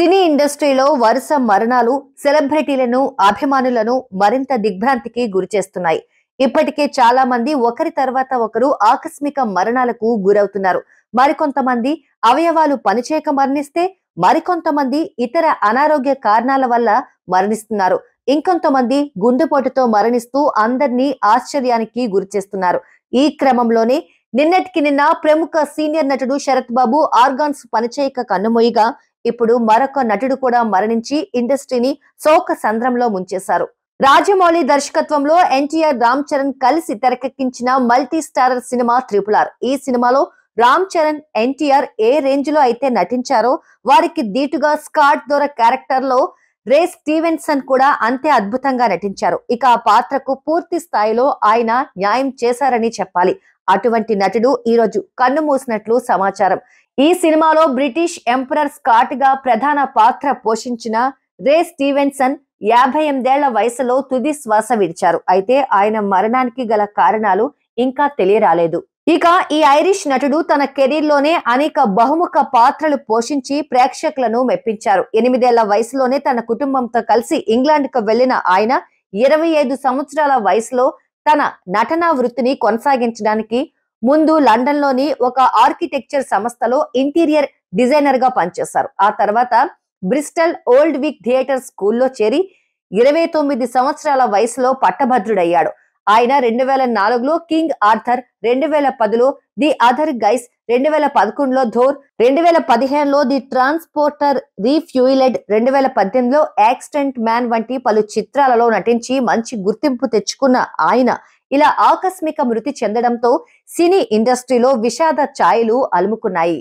సినీ ఇండస్ట్రీలో వరుస మరణాలు సెలబ్రిటీలను అభిమానులను మరింత దిగ్భ్రాంతికి గురిచేస్తున్నాయి ఇప్పటికే చాలా మంది ఒకరి తర్వాత ఒకరు ఆకస్మిక మరణాలకు గురవుతున్నారు. మరికొంతమంది అవయవాలు పనిచేయక మరణిస్తే మరికొంతమంది ఇతర అనారోగ్య కారణాల వల్ల మరణిస్తున్నారు. ఇంకొంతమంది గుండెపోటుతో మరణిస్తూ అందరినీ ఆశ్చర్యానికి గురిచేస్తున్నారు ఈ క్రమంలోనే నిన్నటికి నిన్న ప్రముఖ సీనియర్ నటుడు శరత్ బాబు ఆర్గాన్స్ పనిచేయక కన్నుమొయ్యగా ఇప్పుడు మరొక నటుడు కూడా మరణించి ఇండస్ట్రీని శోక సంద్రంలో ముంచేశారు. రాజమౌళి దర్శకత్వంలో ఎన్టీఆర్ రామ్ చరణ్ కలిసి తెరకెక్కించిన మల్టీ స్టారర్ సినిమా త్రిపుల్ ఆర్ ఈ సినిమాలో రామ్ చరణ్ ఎన్టీఆర్ ఏ రేంజ్లో అయితే నటించారో వారికి దీటుగా స్కాట్ దొర క్యారెక్టర్లో రే స్టీవెన్సన్ కూడా అంతే అద్భుతంగా నటించారు. ఇక ఆ పాత్రకు పూర్తి స్థాయిలో ఆయన న్యాయం చేశారని చెప్పాలి. అటువంటి నటుడు ఈ రోజు కన్ను మూసినట్లు సమాచారం. ఈ సినిమాలో బ్రిటిష్ ఎంపరర్ స్కాట్గా ప్రధాన పాత్ర పోషించిన రే స్టీవెన్సన్ యాభై ఎనిమిదేళ్ళ వయసులో తుది శ్వాస విడిచారు. అయితే ఆయన మరణానికి గల కారణాలు ఇంకా తెలియరాలేదు. ఇక ఈ ఐరిష్ నటుడు తన కెరీర్లోనే అనేక బహుముఖ పాత్రలు పోషించి ప్రేక్షకులను మెప్పించారు. ఎనిమిదేళ్ళ వయసులోనే తన కుటుంబంతో కలిసి ఇంగ్లాండ్కు వెళ్ళిన ఆయన ఇరవై ఐదు సంవత్సరాల వయసులో తన నటనా వృత్తిని కొనసాగించడానికి ముందు లండన్లోని ఒక ఆర్కిటెక్చర్ సంస్థలో ఇంటీరియర్ డిజైనర్గా పనిచేశారు. ఆ తర్వాత బ్రిస్టల్ ఓల్డ్ విక్ థియేటర్ స్కూల్లో చేరి ఇరవై తొమ్మిది సంవత్సరాల వయసులో పట్టభద్రుడయ్యాడు. ఆయన రెండు వేల నాలుగులో కింగ్ ఆర్థర్ రెండు వేల పదిలో ది అదర్ గైస్ రెండు వేల పదకొండులో ధోర్ రెండు వేల పదిహేనులో ది ట్రాన్స్పోర్టర్ రీఫ్యూయిలెడ్ రెండు వేల పద్దెనిమిదిలో యాక్సిడెంట్ మ్యాన్ వంటి పలు చిత్రాలలో నటించి మంచి గుర్తింపు తెచ్చుకున్న ఆయన. ఇలా ఆకస్మిక మృతి చెందడంతో సినీ ఇండస్ట్రీలో విషాద ఛాయలు అలుముకున్నాయి.